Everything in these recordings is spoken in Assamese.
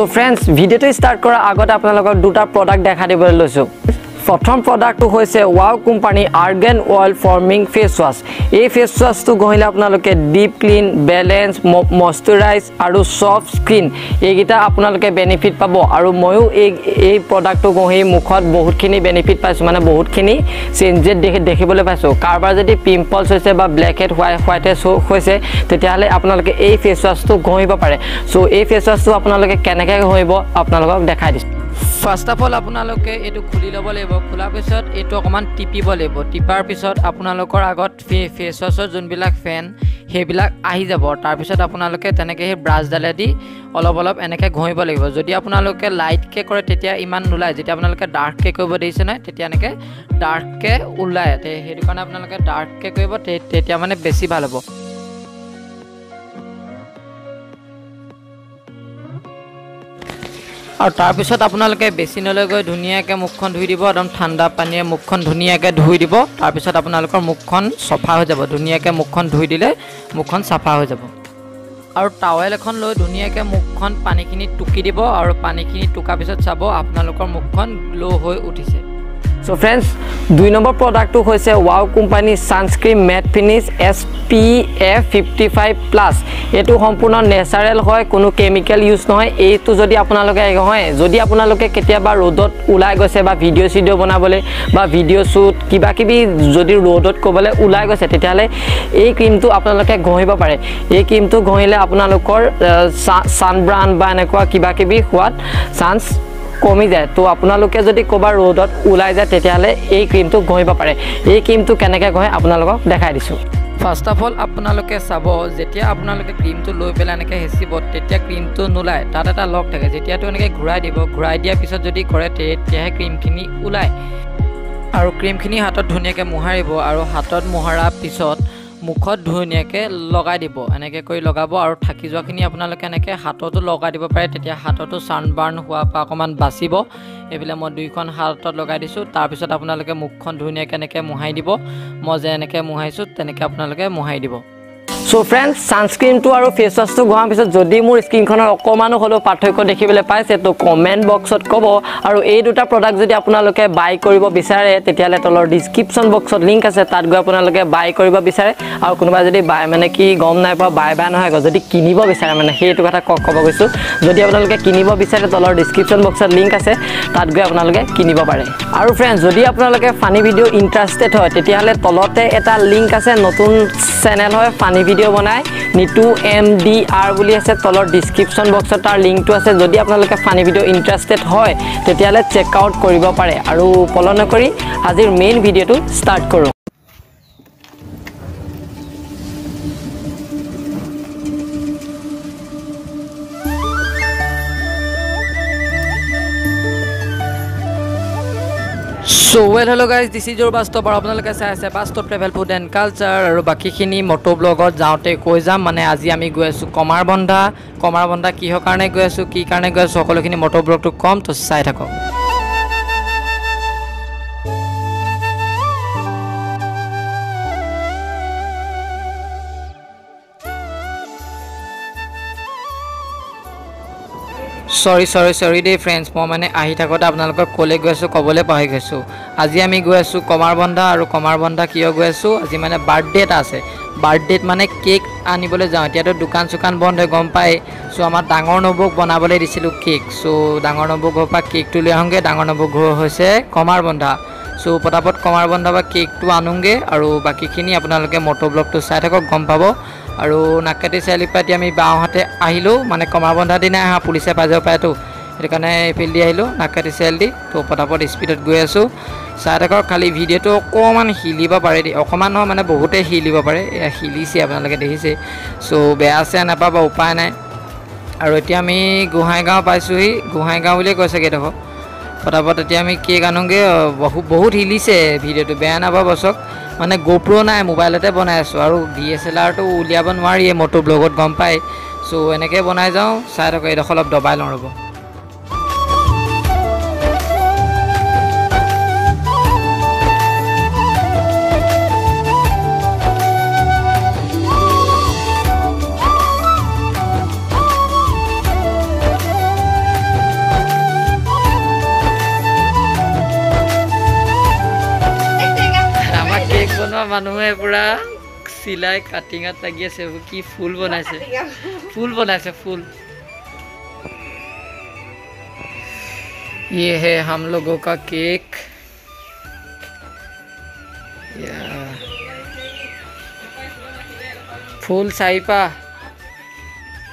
চ' ফ্ৰেণ্ডছ ভিডিঅ'টো ষ্টাৰ্ট কৰাৰ আগতে আপোনালোকক দুটা প্ৰডাক্ট দেখা দিবলৈ লৈছোঁ। প্ৰথম প্ৰডাক্টটো হৈছে ৱাও কোম্পানী আৰ্গেন অইল ফৰ্মিং ফেচ ৱাছ এই ফেচ ৱাছটো ঘঁহিলে আপোনালোকে ডিপ ক্লিন বেলেঞ্চ মইশ্চাৰাইজ আৰু চফ্ট স্কিন এইকেইটা আপোনালোকে বেনিফিট পাব আৰু ময়ো এই এই প্ৰডাক্টটো ঘঁহি মুখত বহুতখিনি বেনিফিট পাইছোঁ মানে বহুতখিনি চেঞ্জেছ দেখি দেখিবলৈ পাইছোঁ। কাৰোবাৰ যদি পিম্পলছ হৈছে বা black head white white head হৈছে তেতিয়াহ'লে আপোনালোকে এই ফেচ ৱাছটো ঘঁহিব পাৰে। চ' এই ফেচ ৱাছটো আপোনালোকে কেনেকৈ ঘঁহিব আপোনালোকক দেখাই দিছোঁ। ফাৰ্ষ্ট অফ অল আপোনালোকে এইটো খুলি ল'ব লাগিব। খোলাৰ পিছত এইটো অকণমান টিপিব লাগিব। টিপাৰ পিছত আপোনালোকৰ আগত ফেচ ৱাছৰ যোনবিলাক ফেন সেইবিলাক আহি যাব। তাৰপিছত আপোনালোকে তেনেকৈ সেই ব্ৰাছডালেদি অলপ অলপ এনেকৈ ঘঁহিব লাগিব। যদি আপোনালোকে লাইটকৈ কৰে তেতিয়া ইমান নোলায়। যেতিয়া আপোনালোকে ডাৰ্ককৈ কৰিব দিছে নহয় তেতিয়া এনেকৈ ডাৰ্ককৈ ওলায়। সেইটো কাৰণে আপোনালোকে ডাৰ্ককৈ কৰিব তেতিয়া মানে বেছি ভাল হ'ব। আৰু তাৰপিছত আপোনালোকে বেচিনলৈ গৈ ধুনীয়াকৈ মুখখন ধুই দিব একদম ঠাণ্ডা পানীৰে মুখখন ধুনীয়াকৈ ধুই দিব। তাৰপিছত আপোনালোকৰ মুখখন চফা হৈ যাব ধুনীয়াকৈ মুখখন ধুই দিলে মুখখন চাফা হৈ যাব। আৰু টাৱেল এখন লৈ ধুনীয়াকৈ মুখখন পানীখিনি টুকি দিব আৰু পানীখিনি টুকাৰ পিছত চাব আপোনালোকৰ মুখখন গ্ল' হৈ উঠিছে। চ' ফ্ৰেণ্ডছ দুই নম্বৰ প্ৰডাক্টটো হৈছে Wow company sunscreen matte finish S P F fifty five plus এইটো সম্পূৰ্ণ নেচাৰেল হয় কোনো কেমিকেল ইউজ নহয়। এইটো যদি আপোনালোকে হয় যদি আপোনালোকে কেতিয়াবা ৰ'দত ওলাই গৈছে বা ভিডিঅ' চিডিঅ' বনাবলৈ বা ভিডিঅ' শ্বুট কিবা কিবি যদি ৰ'দত ক'বলৈ ওলাই গৈছে তেতিয়াহ'লে এই ক্ৰীমটো আপোনালোকে ঘঁহিব পাৰে। এই ক্ৰীমটো ঘঁহিলে আপোনালোকৰ ছানব্ৰাণ বা এনেকুৱা কিবা কিবি হোৱাত চান্স কমি যায়। তো আপোনালোকে যদি ক'ৰবাত ৰ'দত ওলাই যায় তেতিয়াহ'লে এই ক্ৰীমটো ঘঁহিব পাৰে। এই ক্ৰীমটো কেনেকৈ ঘঁহে আপোনালোকক দেখাই দিছোঁ। ফাৰ্ষ্ট অফ অল আপোনালোকে চাব যেতিয়া আপোনালোকে ক্ৰীমটো লৈ পেলাই এনেকৈ হেঁচিব তেতিয়া ক্ৰীমটো নোলায়। তাত এটা লক থাকে যেতিয়াতো এনেকৈ ঘূৰাই দিব ঘূৰাই দিয়াৰ পিছত যদি কৰে তেতিয়াহে ক্ৰীমখিনি ওলায়। আৰু ক্ৰীমখিনি হাতত ধুনীয়াকৈ মোহাৰিব আৰু হাতত মোহাৰাৰ পিছত মুখত ধুনীয়াকৈ লগাই দিব। এনেকৈ কৰি লগাব আৰু থাকি যোৱাখিনি আপোনালোকে এনেকৈ হাততো লগাই দিব পাৰে। তেতিয়া হাততো ছানবাৰ্ণ হোৱাৰ পৰা অকণমান বাচিব। এইবিলাক মই দুইখন হাতত লগাই দিছোঁ। তাৰপিছত আপোনালোকে মুখখন ধুনীয়াকৈ এনেকৈ মোহাৰি দিব। মই যে এনেকৈ মোহাৰিছোঁ তেনেকৈ আপোনালোকে মোহাৰি দিব। চ' ফ্ৰেণ্ডছ ছানস্ক্ৰীণটো আৰু ফেচ ৱাছটো ঘঁহাৰ পিছত যদি মোৰ স্কিনখনৰ অকণমানো হ'লেও পাৰ্থক্য দেখিবলৈ পাইছে তো কমেণ্ট বক্সত ক'ব। আৰু এই দুটা প্ৰডাক্ট যদি আপোনালোকে বাই কৰিব বিচাৰে তেতিয়াহ'লে তলৰ ডিছক্ৰিপশ্যন বক্সত লিংক আছে তাত গৈ আপোনালোকে বাই কৰিব বিচাৰে। আৰু কোনোবাই যদি বাই মানে কি গম নাই পোৱা বাই বাই নহয় যদি কিনিব বিচাৰে মানে সেইটো কথা ক'ব গৈছোঁ। যদি আপোনালোকে কিনিব বিচাৰে তলৰ ডিছক্ৰিপশ্যন বক্সত লিংক আছে তাত গৈ আপোনালোকে কিনিব পাৰে। আৰু ফ্ৰেণ্ডছ যদি আপোনালোকে ফানী ভিডিঅ' ইণ্টাৰেষ্টেড হয় তেতিয়াহ'লে তলতে এটা লিংক আছে নতুন চেনেল হয় ফানী ভিডিঅ' বনাই। নিটু এম ডি আৰ বুলি আছে তলৰ ডিছক্ৰিপশ্যন বক্সত তাৰ লিংকটো আছে। যদি আপোনালোকে ফানী ভিডিঅ' ইণ্টাৰেষ্টেড হয় তেতিয়াহ'লে চেক আউট কৰিব পাৰে। আৰু পলন নকৰি আজিৰ মেইন ভিডিঅ'টো ষ্টাৰ্ট কৰোঁ। So' well hello' guys this is য'ৰ বাস্তৱ আৰু আপোনালোকে চাই আছে বাস্তৱ ট্ৰেভেল ফুড এণ্ড কালচাৰ আৰু বাকীখিনি মটো ব্লগত যাওঁতে কৈ যাম। মানে আজি আমি গৈ আছোঁ কমাৰবন্ধা কমাৰবন্ধা কিহৰ কাৰণে গৈ আছোঁ কি কাৰণে গৈ আছোঁ সকলোখিনি মটো ব্লগটো কম তো চাই থাকক। চৰি চৰি চৰি দেই ফ্ৰেণ্ডছ মই মানে আহি থাকোঁতে আপোনালোকক ক'লৈ গৈ আছোঁ ক'বলৈ পাহৰি গৈছোঁ। আজি আমি গৈ আছোঁ কমাৰবন্ধা আৰু কমাৰবন্ধা কিয় গৈ আছোঁ? আজি মানে বাৰ্থডে এটা আছে। বাৰ্থডেত মানে কেক আনিবলৈ যাওঁ। এতিয়াতো দোকান চোকান বন্ধ হৈ গম পায় চ' আমাৰ ডাঙৰ নবৌক বনাবলৈ দিছিলোঁ কেক চ' ডাঙৰ নবৌক ঘৰৰ পৰা কেকটো লৈ আহোঁগৈ। ডাঙৰ নবৌক ঘৰ হৈছে কমাৰবন্ধা চ' পটাপট কমাৰবন্ধা বা কেকটো আনোগৈ আৰু বাকীখিনি আপোনালোকে মটৰ ব্লগটো চাই থাকক গম পাব। আৰু নাকেটি এতিয়া আমি বাওঁহাতে আহিলোঁ মানে কমাৰবন্ধা দিনাই আহা পুলিচে পাই যাব পাৰেতো সেইটো কাৰণে এইফালেদি আহিলোঁ নাকেটি চাৰিআলি তো পটাপট স্পীডত গৈ আছোঁ। চাই থাকক খালি ভিডিঅ'টো অকণমান হিলিব পাৰে দেই। অকণমান নহয় মানে বহুতেই হিলিব পাৰে। এয়া হিলিছে আপোনালোকে দেখিছে। চ' বেয়া চেয়া নাপাব উপায় নাই। আৰু এতিয়া আমি গোহাঁইগাঁও পাইছোঁহি। গোহাঁইগাঁও বুলিয়ে কৈছে কেইডোখৰ। পটাপট এতিয়া আমি কেক আনোগৈ বহুত বহুত হিলিছে ভিডিঅ'টো বেয়া নাপাব চক। মানে গোপ্ৰ নাই মোবাইলতে বনাই আছোঁ আৰু ডি এছ এল আৰটো উলিয়াব নোৱাৰিয়ে মটো ব্লগত গম পায় চ' এনেকৈ বনাই যাওঁ চাই থাকক এইডোখৰ অলপ দবাই লওঁ ৰ'ব। মানুহে পুৰা চিলাই কাটিঙত লাগি আছে এইবোৰ কি ফুল বনাইছে ফুল বনাইছে ফুল ये है हम लोगों का केक या ফুল চাৰিপা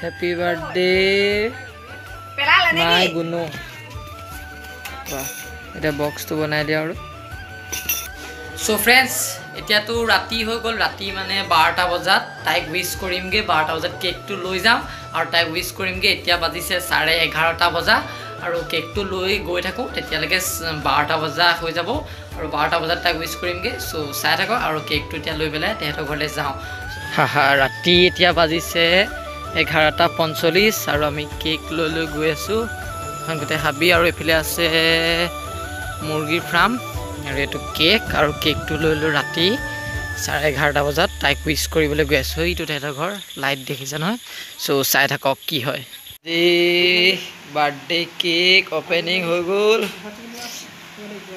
হেপী বাৰ্থডে মাই গুণু বাহ এতিয়া বক্সটো বনাই দিয়া আৰু চ' ফ্ৰেণ্ডছ এতিয়াতো ৰাতি হৈ গ'ল ৰাতি মানে বাৰটা বজাত। তাইক উইচ কৰিমগৈ বাৰটা বজাত কেকটো লৈ যাম। আৰু তাইক উইচ কৰিমগৈ এতিয়া বাজিছে চাৰে এঘাৰটা বজা। আৰু কেকটো লৈ গৈ থাকোঁ তেতিয়ালৈকে বাৰটা বজা হৈ যাব। আৰু বাৰটা বজাত তাইক উইচ কৰিমগৈ চ' চাই থাকক আৰু কেকটো এতিয়া লৈ পেলাই তেহেঁতৰ ঘৰলৈ যাওঁ। ৰাতি এতিয়া বাজিছে এঘাৰটা পঞ্চল্লিছ আৰু আমি কেক লৈ লৈ গৈ আছোঁ। গোটেই হাবি আৰু এইফালে আছে মুৰ্গীৰ ফাৰ্ম আৰু এইটো কেক আৰু কেকটো লৈ লৈ ৰাতি চাৰে এঘাৰটা বজাত তাইক উইচ কৰিবলৈ গৈ আছোঁ। এইটো তেহেঁতৰ ঘৰ লাইট দেখিছে নহয়। চ' চাই থাকক কি হয়। বাৰ্থডে কেক অপেনিং হৈ গ'ল।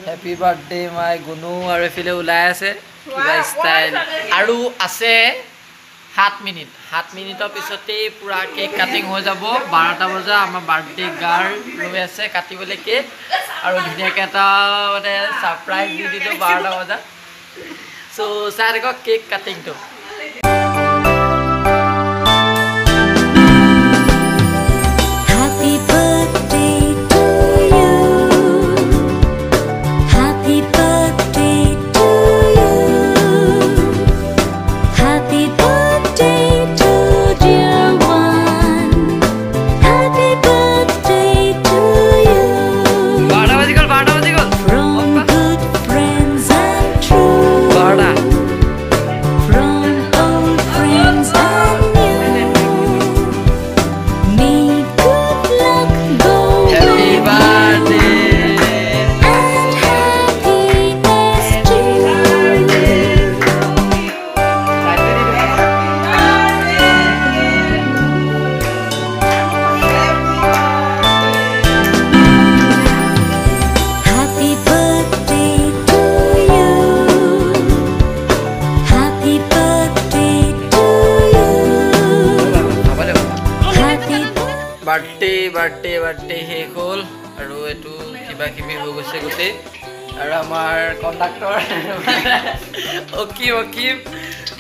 Happy birthday my Gunu. আৰু এইফালে ওলাই আছে। কিবা ষ্টাইল আৰু আছে সাত মিনিট। সাত মিনিটৰ পিছতেই পূৰা কেক কাটিং হৈ যাব। বাৰটা বজা আমাৰ বাৰ্থডে গাৰ্ল লৈ আছে কাটিবলৈ কেক আৰু ধুনীয়াকৈ এটা মানে ছাৰপ্ৰাইজ দি দিলোঁ বাৰটা বজাত। চ' চাই থাকক কেক কাটিংটো বাৰ্থডে বাৰ্থডে শেষ হ'ল আৰু এইটো কিবা কিবি হৈ গৈছে গোটেই। আৰু আমাৰ কণ্ডাক্টৰ অকিম অকিম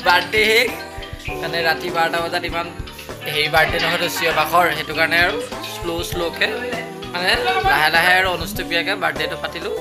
বাৰ্থডে শেষ। মানে ৰাতি বাৰটা বজাত ইমান হেৰি বাৰ্থডে নহয়তো চিঞৰ বাখৰ সেইটো কাৰণে আৰু শ্ল' শ্ল'কৈ মানে লাহে লাহে আৰু অনুষ্ঠুপীয়াকৈ বাৰ্থডেটো পাতিলোঁ।